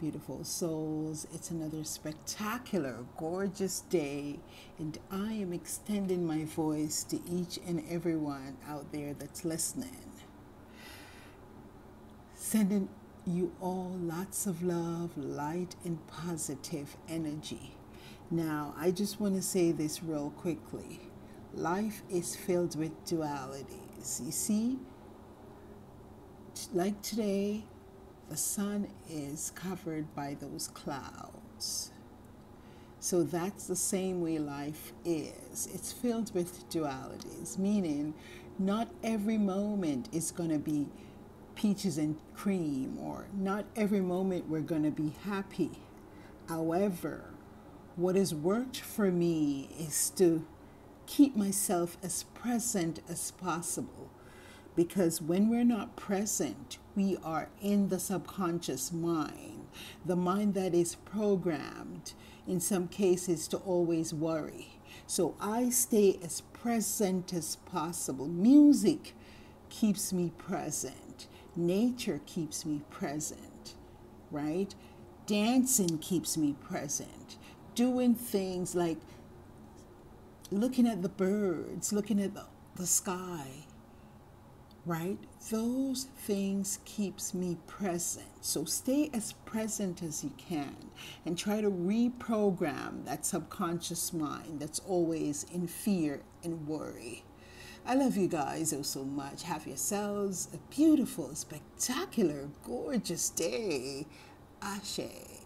beautiful souls. It's another spectacular, gorgeous day, and I am extending my voice to each and everyone out there that's listening. Sending you all lots of love, light, and positive energy. Now, I just want to say this real quickly. Life is filled with dualities. You see, like today, the sun is covered by those clouds. So that's the same way life is. It's filled with dualities, meaning not every moment is going to be peaches and cream, or not every moment we're going to be happy. However, what has worked for me is to keep myself as present as possible because when we're not present, we are in the subconscious mind, the mind that is programmed in some cases to always worry. So I stay as present as possible. Music keeps me present, nature keeps me present, right? Dancing keeps me present. Doing things like looking at the birds, looking at the, the sky, right? Those things keeps me present. So stay as present as you can and try to reprogram that subconscious mind that's always in fear and worry. I love you guys oh so much. Have yourselves a beautiful, spectacular, gorgeous day. Ashe.